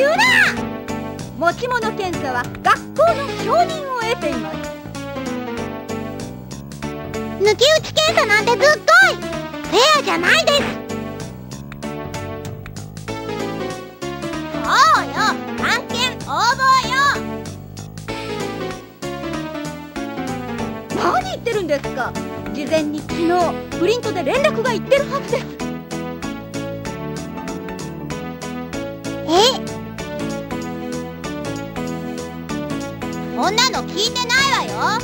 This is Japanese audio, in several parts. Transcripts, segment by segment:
言うな持ち物検査は学校の承認を得てい。ます抜き打ち検査なんてずっといフェアじゃないです。そうよ。案件応募よ。何言ってるんですか。事前に昨日プリントで連絡がいってるはずです。んなの聞いてないわよ。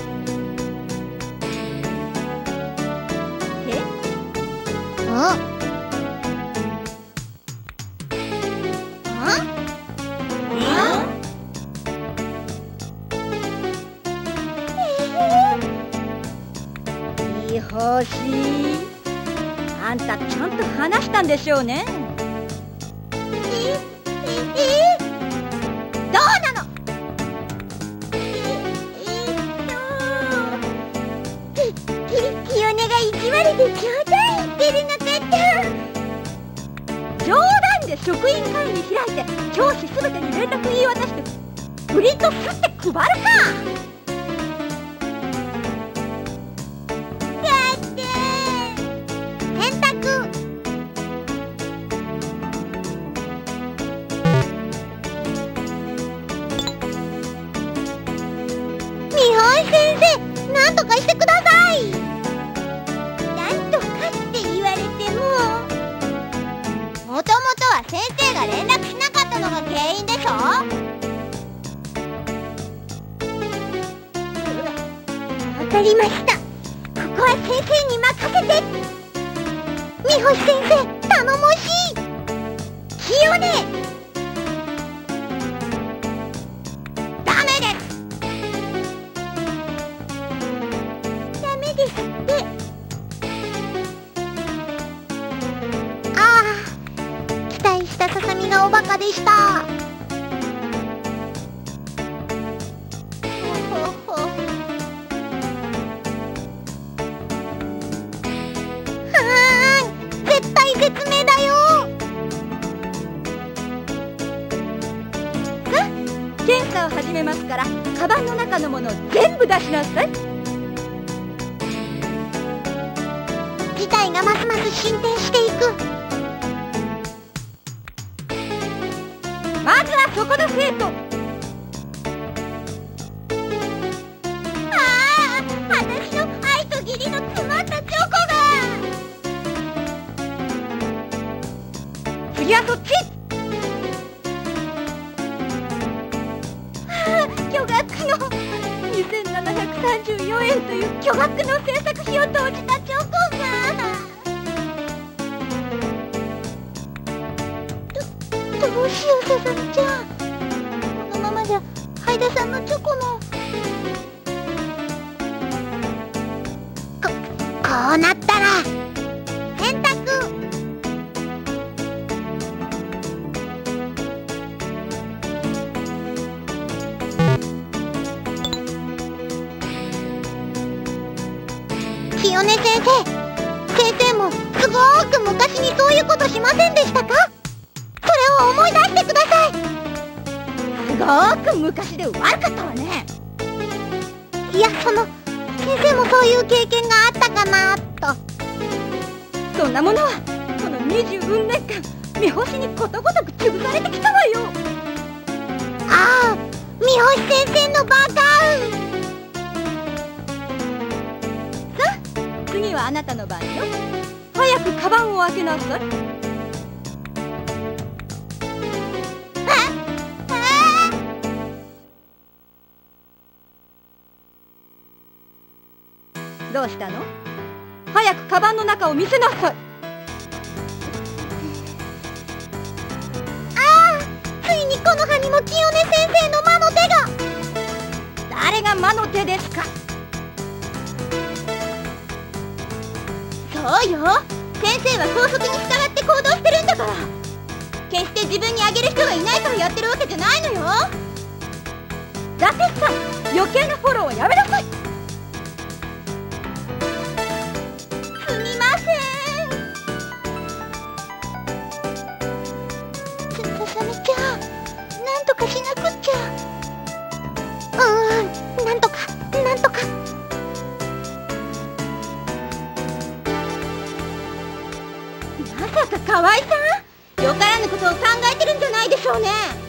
え？うんいい星あんたちゃんと話したんでしょうねで職員会議開いて教師すべてに連絡言い渡してプリントすって配るかでした。清音先生。先生もすごーく昔にそういうことしませんでしたか？それを思い出してください。すごーく昔で悪かったわね。いやその先生もそういう経験があったかなと。そんなものはこの二十運年間三星にことごとく潰されてきたわよ。ああ三星先生のバカ次はあなたの番よ。早くカバンを開けなさい。どうしたの？早くカバンの中を見せなさい。ああついにこの葉にも清音先生の魔の手が。誰が魔の手ですか？そうよ。先生は校則に従って行動してるんだから。決して自分にあげる人がいないからやってるわけじゃないのよ。だってさ余計なフォローはやめなさい。河合さんよからぬことを考えてるんじゃないでしょうね。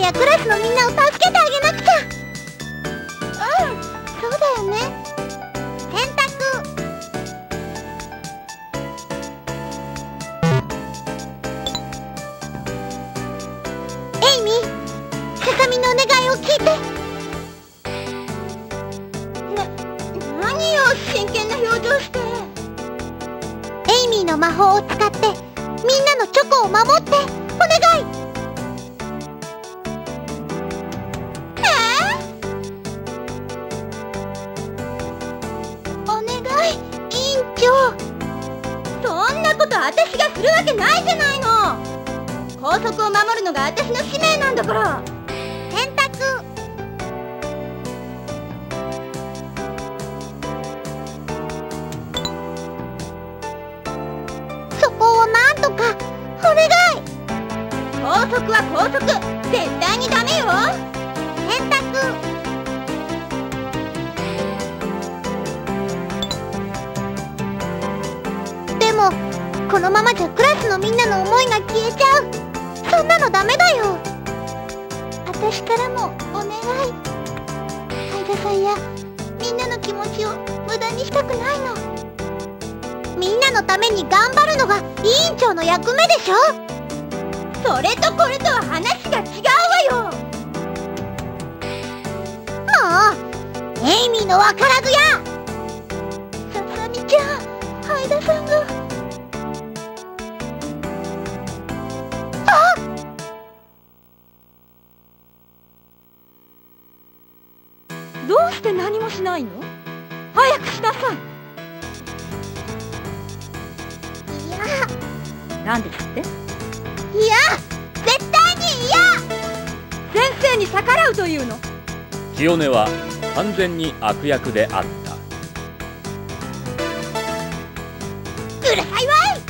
やクラスのみんなを助けてあげなくちゃ。うんそうだよね。校則は校則絶対にダメよ。洗濯でもこのままじゃクラスのみんなの思いが消えちゃう。そんなのダメだよ。私からもお願い。ハイダさんやみんなの気持ちを無駄にしたくないの。みんなのために頑張るのが委員長の役目でしょ。それとこれとは話が違うわよ。もうエイミーのわからずや。ささみちゃんハイダさんが。あどうして何もしないの？早くしなさい。いや。なんですって？いや絶対に嫌先生に逆らうというの。清音は完全に悪役であった。うるさいわい。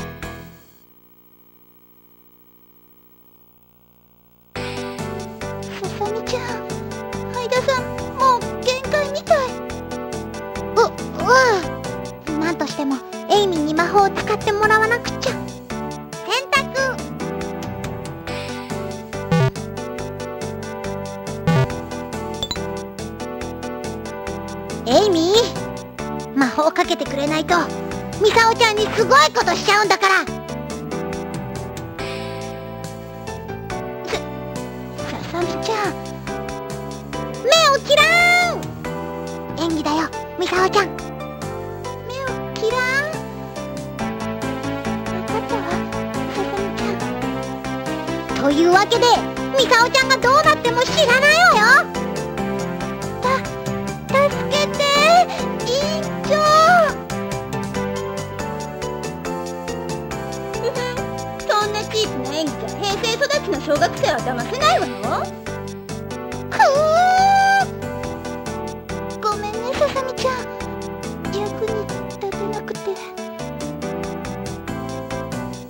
ささみちゃんハイダさんもう限界みたい。ううんなんとしてもエイミーに魔法を使ってもらわなくちゃないとミサオちゃんにすごいことしちゃうんだから。平成育ちの小学生は騙せないわよくーごめんねささみちゃん。役に立てなくて。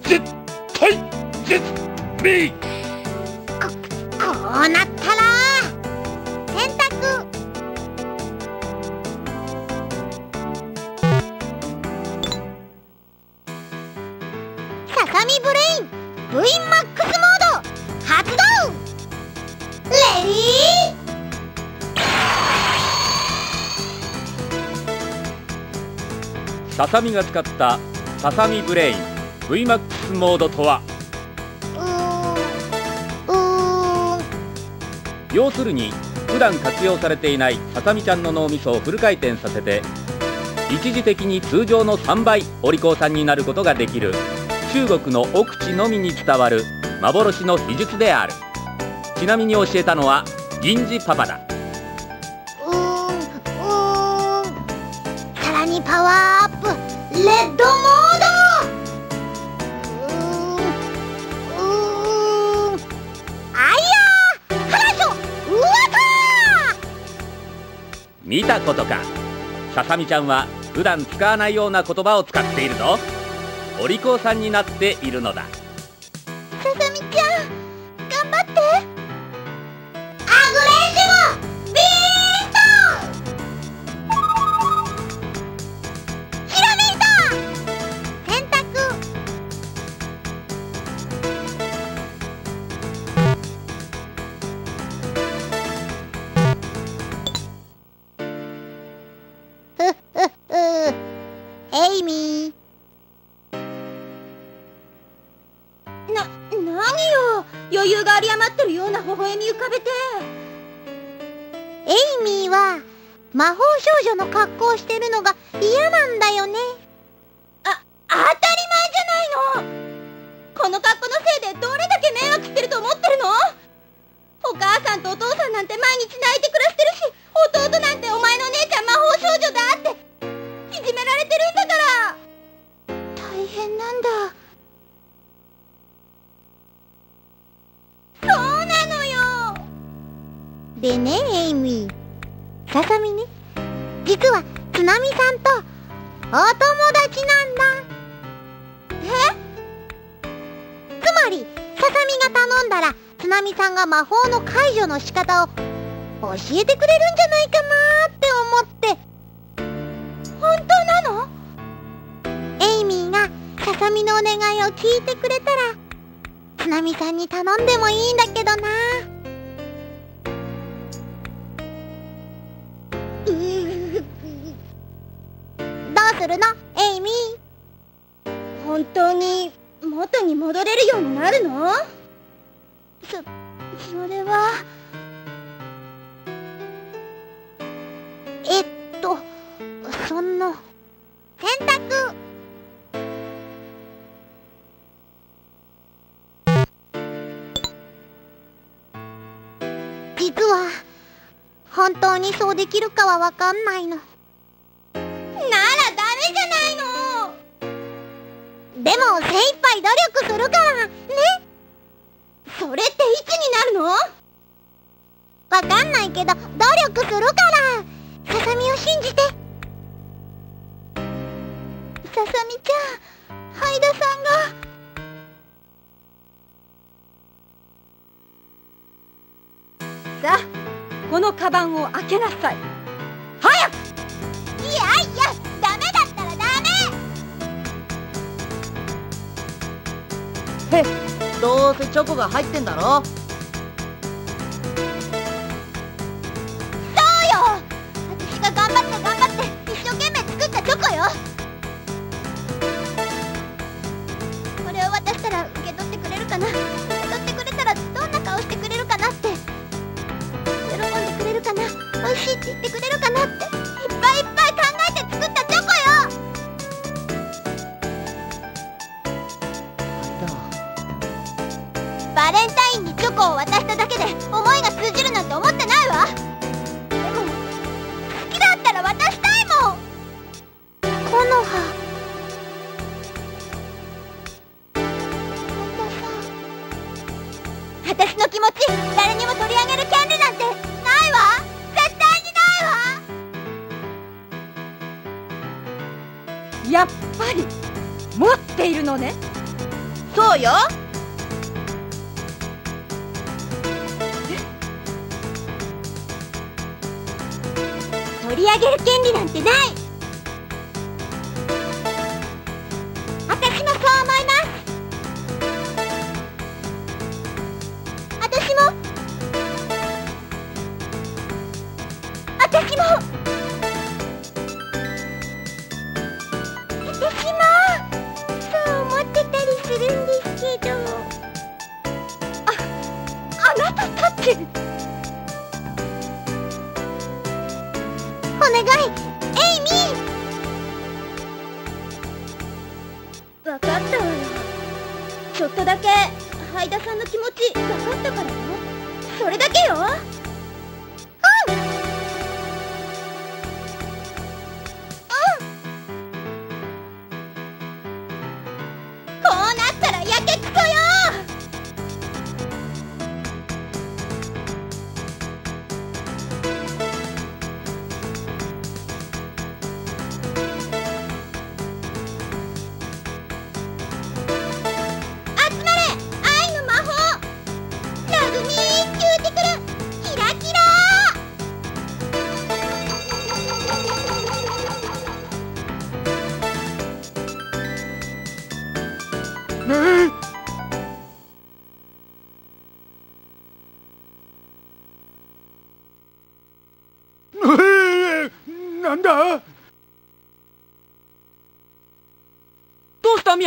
絶対絶命ーささみが使ったささみブレイン VMAX モードとは？要するに普段活用されていないささみちゃんの脳みそをフル回転させて一時的に通常の3倍お利口さんになることができる中国の奥地のみに伝わる幻の秘術である。ちなみに教えたのは銀次パパだレッドモード！見たことか。ささみちゃんは普段使わないような言葉を使っているぞ。お利口さんになっているのだ。ーささみちゃんような微笑み浮かべて。エイミーは魔法少女の格好をしてるのが嫌なんだよね。あ、当たり前じゃないの。この格好のせいでどれだけ迷惑してると思ってるの？お母さんとお父さんなんて毎日泣いて暮らしてるし弟なんてお前の姉ちゃん魔法少女だって。いじめられてるんだから。大変なんだでねエイミー。ささみね。実はつなみさんとお友達なんだ。え？つまりささみが頼んだらつなみさんが魔法の解除の仕方を教えてくれるんじゃないかなって思って。本当なの？エイミーがささみのお願いを聞いてくれたらつなみさんに頼んでもいいんだけどな。するのエイミー。本当に元に戻れるようになるの？そそれは。えっとその選択実は本当にそうできるかはわかんないの。でも精一杯努力するからね。それっていつになるの？わかんないけど努力するから。ささみを信じて。ささみちゃんハイダさんが。さあこのカバンを開けなさい。どうせチョコが入ってんだろ？get close!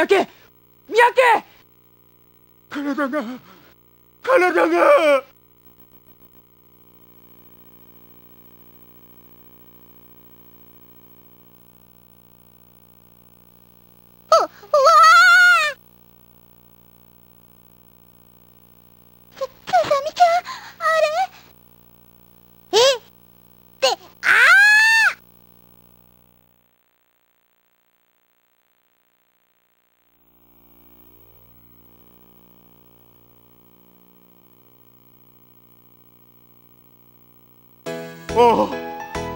三宅三宅！体が体がう、うわーさ、ささみちゃん、あれえって、あーおお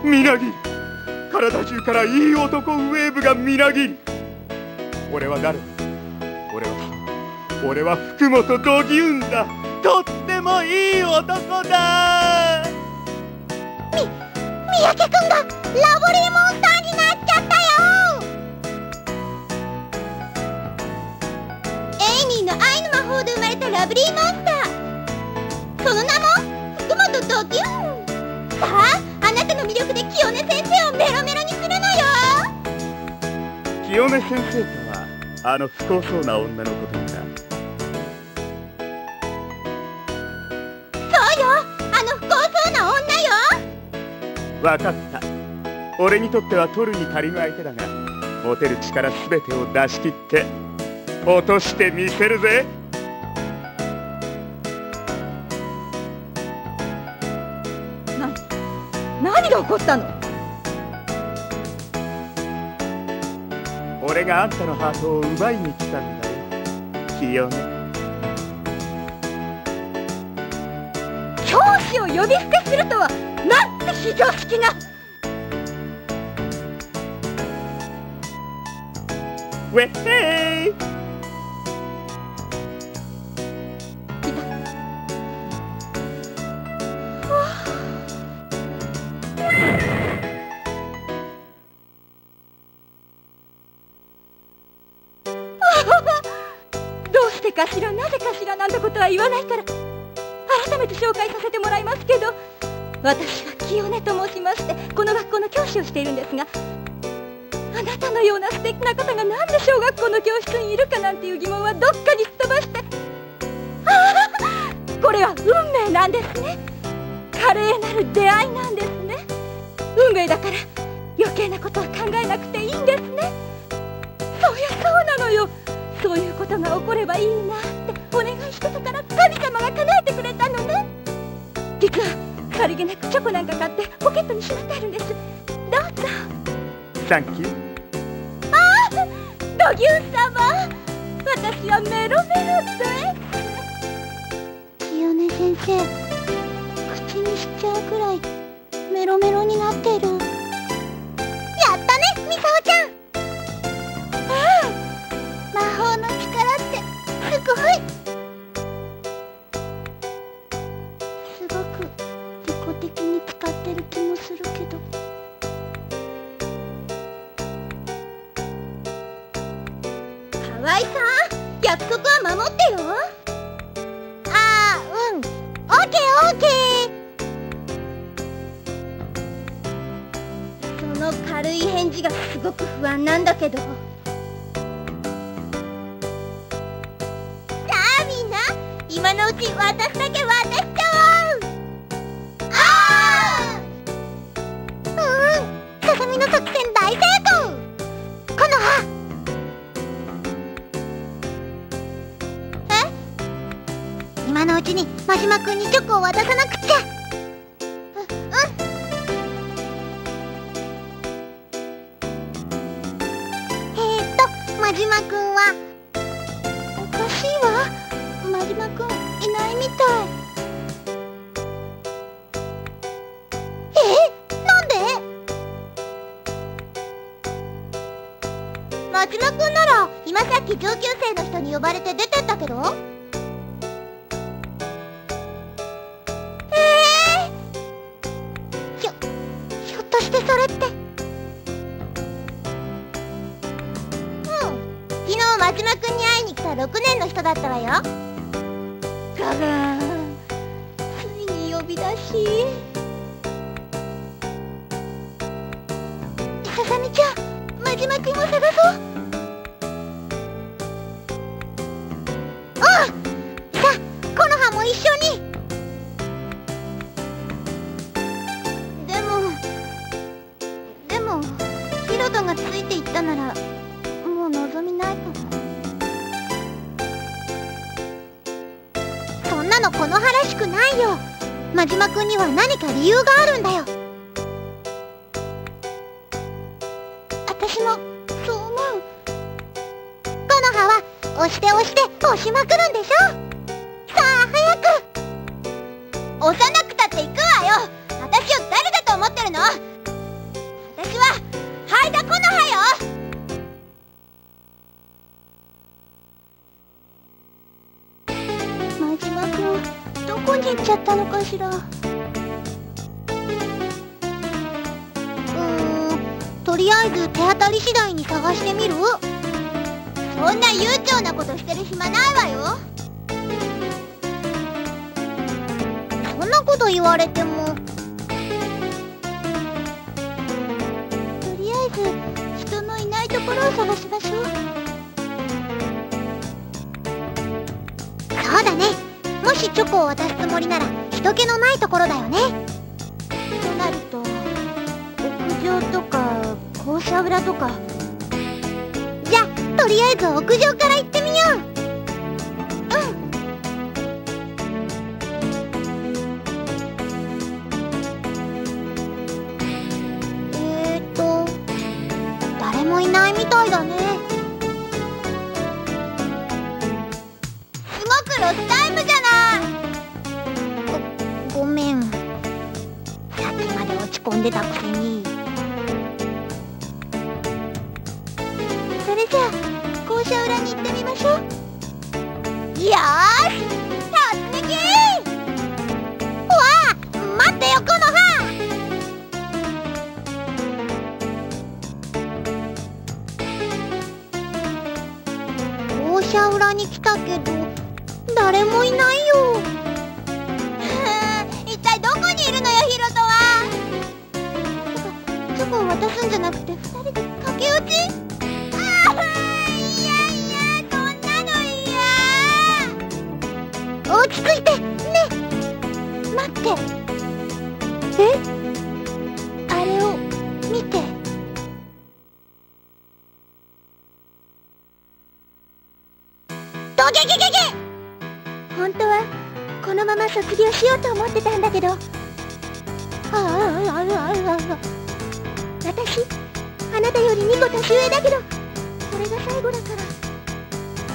みなぎ。る体中からいい男ウェーブがみなぎ。る俺は誰俺は俺は福本ドギュンだ。とってもいい男だ。み三宅くんがラブリーモンターになっちゃったよ。エイミーの愛の魔法で生まれたラブリーモンスター。その名も福本ドキュンああなたの魅力で清音先生をメロメロにするのよ。清音先生とはあの不幸そうな女のことだそうよ。あの不幸そうな女よ。わかった。俺にとっては取るに足りぬ相手だが持てる力すべてを出し切って落としてみせるぜ何が起こったの？俺があんたのハートを奪いに来たんだよ。清音教師を呼び捨てするとはなんて非常識な。ウェッヘイ学校の教師をしているんですがあなたのような素敵な方がなんで小学校の教室にいるかなんていう疑問はどっかにすっ飛ばしてああこれは運命なんですね。華麗なる出会いなんですね。運命だから余計なことは考えなくていいんですね。そうやそうなのよ。そういうことが起こればいいなってお願いしてたから神様が叶えてくれたのね。実はさりげなくチョコなんか買ってポケットにしまってあるんです。どうぞ。サンキュードギュン様。私はメロメロで清音先生口にしちゃうくらいメロメロになってるけど。さあみんな。今のうち私だけ渡しちゃおう。あうん。ささみの作戦大成功。この葉。え？今のうちに真島くんにチョコを渡さなくちゃ。上級生の人に呼ばれて出てったけど？えー、ひょひょっとしてそれって？うん。昨日真島くんに会いに来た6年の人だったわよ。ガガーンついに呼び出し。押さなくたって行くわよ。私を誰だと思ってるの？私はハイダコノハよ。真島君どこに行っちゃったのかしら？うーんとりあえず手当たり次第に探してみる？そんな悠長なことしてる暇ないわよこと言われても。とりあえず人のいないところを探しましょう。そうだね。もしチョコを渡すつもりなら人気のないところだよね。となると屋上とか校舎裏とか。じゃあとりあえず屋上から行ってみに来たけど誰もいないよ。一体どこにいるのよヒロトは。チョコを渡すんじゃなくて二人なたより2個年上だけどこれが最後だから。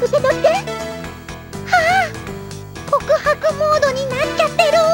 受け取って。はあ。告白モードになっちゃってる。